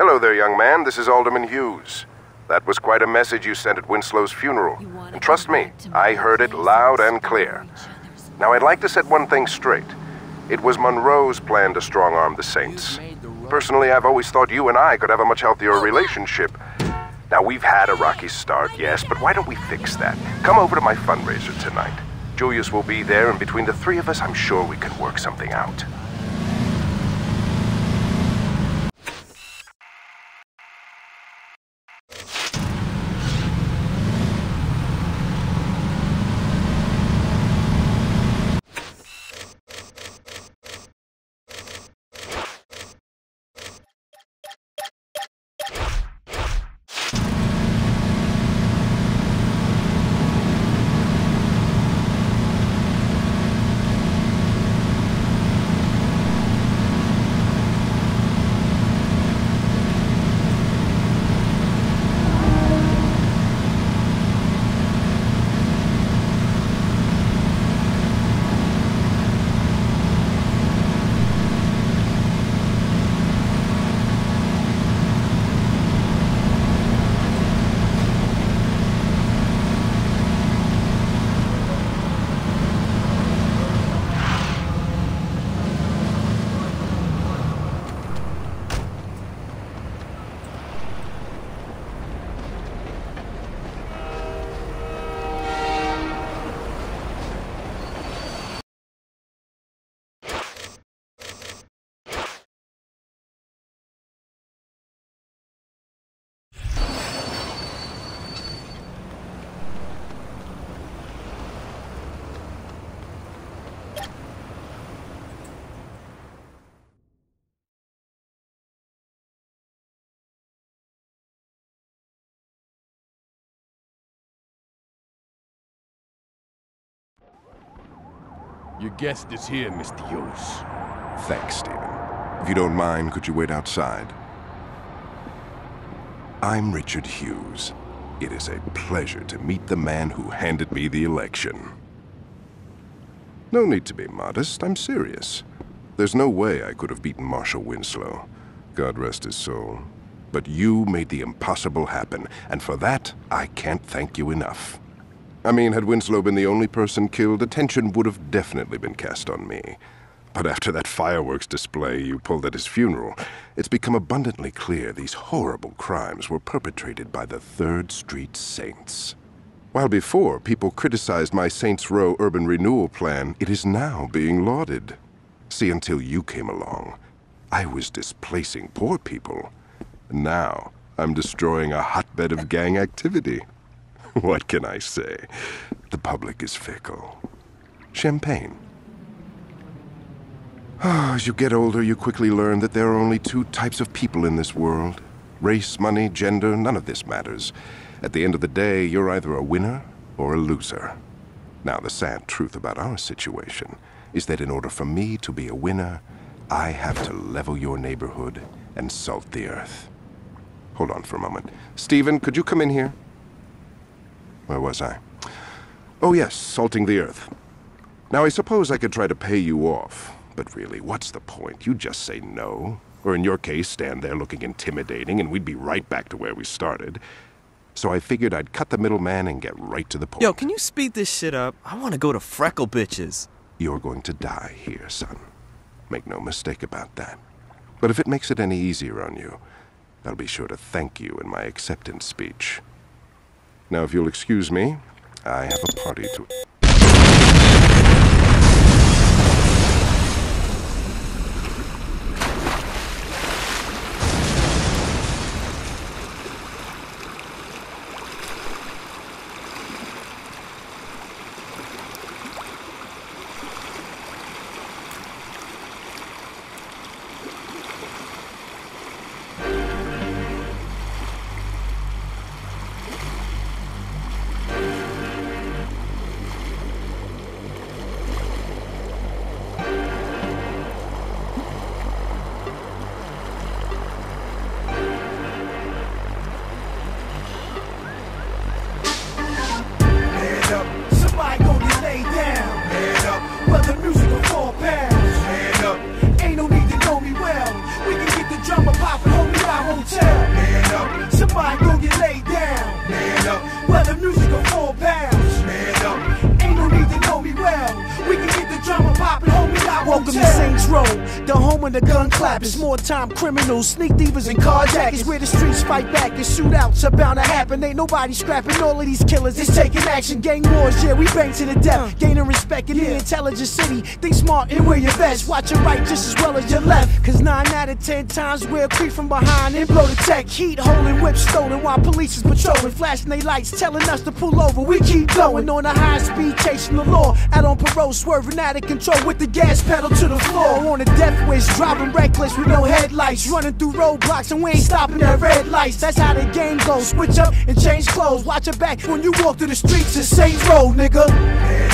Hello there, young man. This is Alderman Hughes. That was quite a message you sent at Winslow's funeral. And trust me, I heard it loud and clear. Now, I'd like to set one thing straight. It was Monroe's plan to strong arm the Saints. Personally, I've always thought you and I could have a much healthier relationship. Now, we've had a rocky start, yes, but why don't we fix that? Come over to my fundraiser tonight. Julius will be there, and between the three of us, I'm sure we can work something out. Your guest is here, Mr. Hughes. Thanks, Stephen. If you don't mind, could you wait outside? I'm Richard Hughes. It is a pleasure to meet the man who handed me the election. No need to be modest, I'm serious. There's no way I could have beaten Marshall Winslow. God rest his soul. But you made the impossible happen, and for that, I can't thank you enough. I mean, had Winslow been the only person killed, attention would have definitely been cast on me. But after that fireworks display you pulled at his funeral, it's become abundantly clear these horrible crimes were perpetrated by the Third Street Saints. While before people criticized my Saints Row urban renewal plan, it is now being lauded. See, until you came along, I was displacing poor people. Now, I'm destroying a hotbed of gang activity. what can I say? The public is fickle. Champagne. As you get older, you quickly learn that there are only two types of people in this world. Race, money, gender, none of this matters. At the end of the day, you're either a winner or a loser. Now, the sad truth about our situation is that in order for me to be a winner, I have to level your neighborhood and salt the earth. Hold on for a moment. Stephen, could you come in here? Where was I? Oh, yes, salting the earth. Now, I suppose I could try to pay you off, but really, what's the point? You just say no. Or in your case, stand there looking intimidating, and we'd be right back to where we started. So I figured I'd cut the middleman and get right to the point. Yo, can you speed this shit up? I want to go to Freckle Bitches. You're going to die here, son. Make no mistake about that. But if it makes it any easier on you, I'll be sure to thank you in my acceptance speech. Now, if you'll excuse me, I have a party to... the home of the gun clappers, more time criminals, sneak thievers, and carjackers. Where the streets fight back and shootouts are bound to happen. Ain't nobody scrapping all of these killers. It's taking action. Gang wars, yeah, we bang to the death. Gaining respect in the intelligent city. Think smart and wear your vest. Watch your right just as well as your left. Cause nine out of ten times we'll creep from behind and blow the tech. Heat holding whips stolen while police is patrolling. Flashing they lights telling us to pull over. We keep going on a high speed chasing the law. Out on parole, swerving out of control with the gas pedal to the floor. On a death wish, driving reckless with no headlights. Running through roadblocks and we ain't stopping at red lights. That's how the game goes. Switch up and change clothes. Watch your back when you walk through the streets of Saints Row, nigga.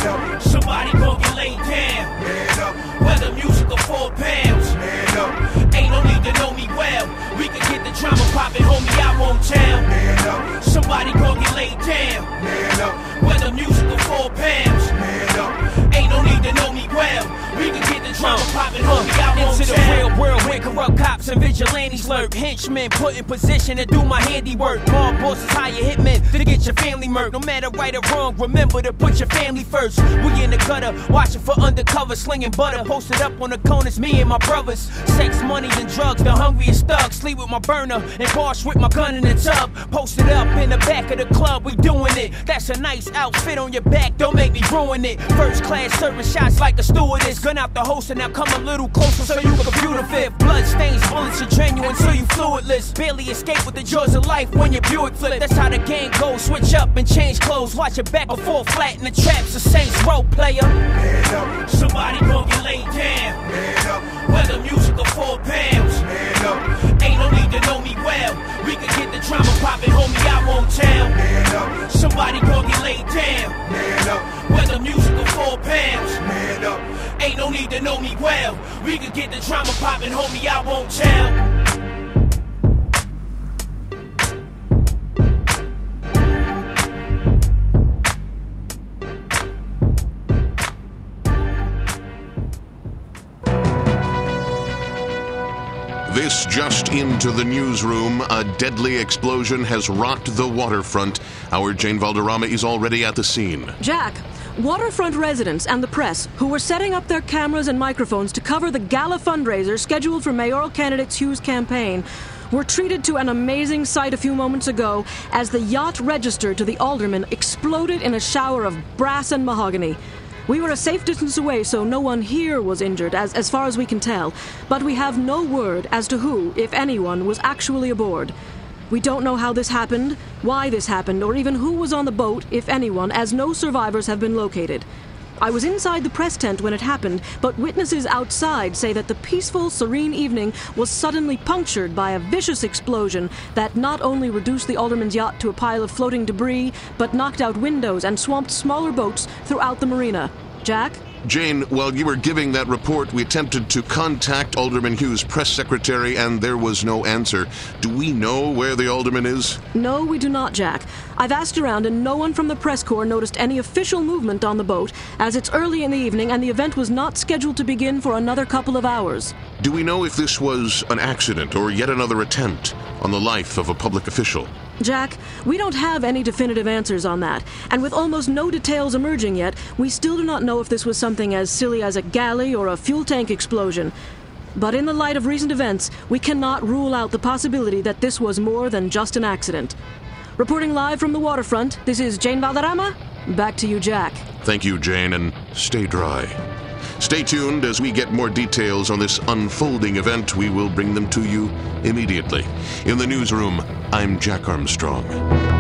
Up, Somebody gon' get laid down. man up, Whether music or four pounds. man up, Ain't no need to know me well. We can get the drama poppin', homie, I won't tell. man up, Somebody gon' get laid down. man up, Whether music or four pounds. man up. No need to know me well. We can get the drama poppin', homie, I won't Into the tell. real world where corrupt cops and vigilantes lurk. Henchmen put in position to do my handiwork. Mob bosses hire hitmen to get your family murked. No matter right or wrong, remember to put your family first. We in the gutter, watching for undercover, slinging butter. Posted up on the corners, me and my brothers. Sex, money, and drugs, the hungriest thugs. Sleep with my burner and wash with my gun in the tub. Posted up in the back of the club, we doing it. That's a nice outfit on your back, don't make me ruin it. First class service shots like a stewardess. Gun out the holster, now come a little closer so you can computer fit. Blood stains, bullets are genuine, so you fluidless. Barely escape with the jaws of life when your Buick flip. That's how the game goes. Switch up and change clothes. Watch your back or fall flat in the traps. The Saints row player. Man up, Somebody gon' get laid down. man up, Whether music or four pounds. man up, Ain't no need to know me well. We can get the drama poppin', homie, I won't tell. man up, Somebody gon' get laid down. Four pounds. man up. Ain't no need to know me well. We can get the drama poppin', homie, I won't tell. This just into the newsroom. A deadly explosion has rocked the waterfront. Our Jane Valderrama is already at the scene. Jack, waterfront residents and the press, who were setting up their cameras and microphones to cover the gala fundraiser scheduled for mayoral candidate Hughes' campaign, were treated to an amazing sight a few moments ago as the yacht registered to the alderman exploded in a shower of brass and mahogany. We were a safe distance away, so no one here was injured, as, as far as we can tell. But we have no word as to who, if anyone, was actually aboard. We don't know how this happened, why this happened, or even who was on the boat, if anyone, as no survivors have been located. I was inside the press tent when it happened, but witnesses outside say that the peaceful, serene evening was suddenly punctured by a vicious explosion that not only reduced the alderman's yacht to a pile of floating debris, but knocked out windows and swamped smaller boats throughout the marina. Jack? Jane, while you were giving that report, we attempted to contact Alderman Hughes' press secretary, and there was no answer. Do we know where the alderman is? No, we do not, Jack. I've asked around, and no one from the press corps noticed any official movement on the boat, as it's early in the evening and the event was not scheduled to begin for another couple of hours. Do we know if this was an accident or yet another attempt on the life of a public official? Jack, we don't have any definitive answers on that, and with almost no details emerging yet, we still do not know if this was something as silly as a galley or a fuel tank explosion. But in the light of recent events, we cannot rule out the possibility that this was more than just an accident. Reporting live from the waterfront, this is Jane Valderrama. Back to you, Jack. Thank you, Jane, and stay dry. Stay tuned as we get more details on this unfolding event. We will bring them to you immediately. In the newsroom, I'm Jack Armstrong.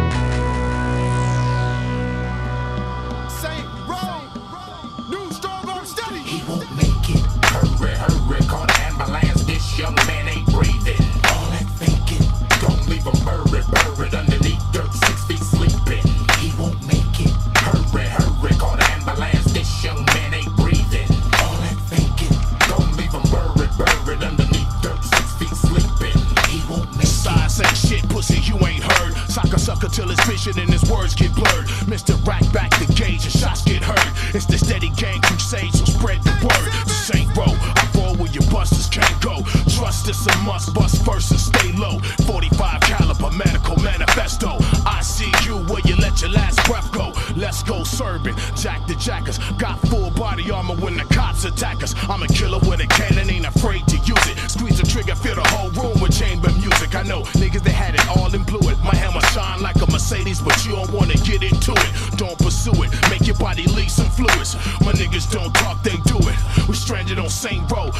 I'm a killer with a cannon, ain't afraid to use it. Squeeze the trigger, fill the whole room with chamber music. I know niggas that had it all and blew it. My hammer shine like a Mercedes, but you don't wanna get into it. Don't pursue it, make your body leak some fluids. My niggas don't talk, they do it. We stranded on same road,